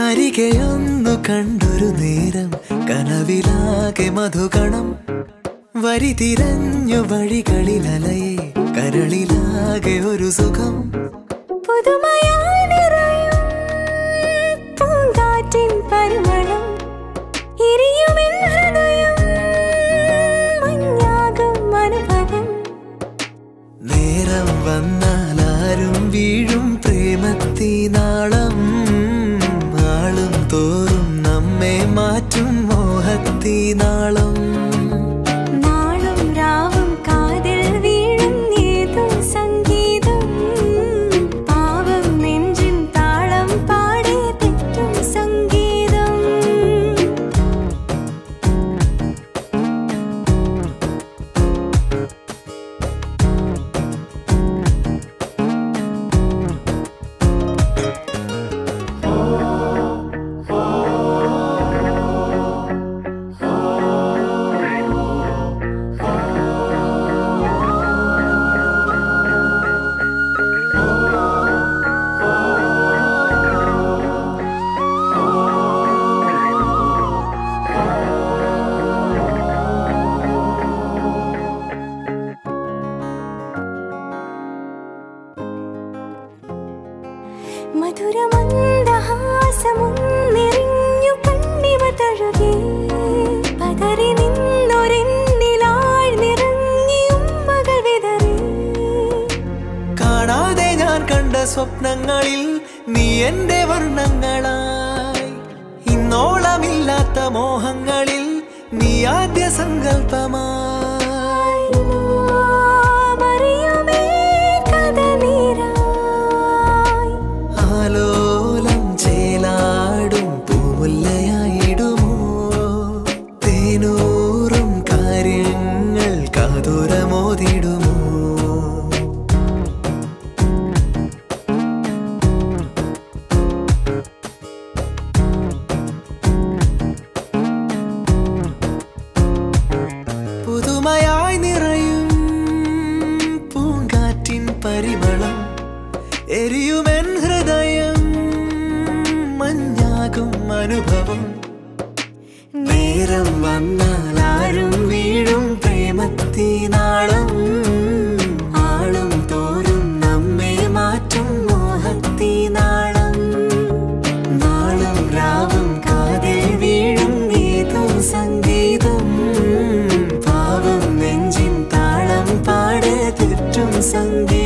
അരികെയൊന്നു കണ്ടൊരു നേരം കനവിലാകെ മധുകണം. വരി തിരഞ്ഞു വഴികളിൽ അലയെ കരളിലാകെ ഒരു സുഖം. പുതുമയായി നിറയും പൂങ്കാറ്റിൻ പരിമളം എരിയുമെൻ ഹൃദയം മഞ്ഞാകും അനുഭവം നേരം വന്നാൽ ആരും വീഴും പ്രേമത്തിനാളം. കാണാതെ ഞാൻ കണ്ട സ്വപ്നങ്ങളിൽ നീ എന്റെ വർണങ്ങളായി. ഇന്നോളമില്ലാത്ത മോഹങ്ങളിൽ നീ ആദ്യ സങ്കല്പമായി പരിമളം എരിയുമെൻ ഹൃദയം മഞ്ഞാകും അനുഭവം. നേരം വന്നാൽ ആരും വീഴും പ്രേമത്തിനാളം തോറും മാറ്റും നാളും. രാവും കാതിൽ വീഴും സംഗീതം. പാവം നെഞ്ചിൻ താളം പാടെ തെറ്റും സംഗീതം.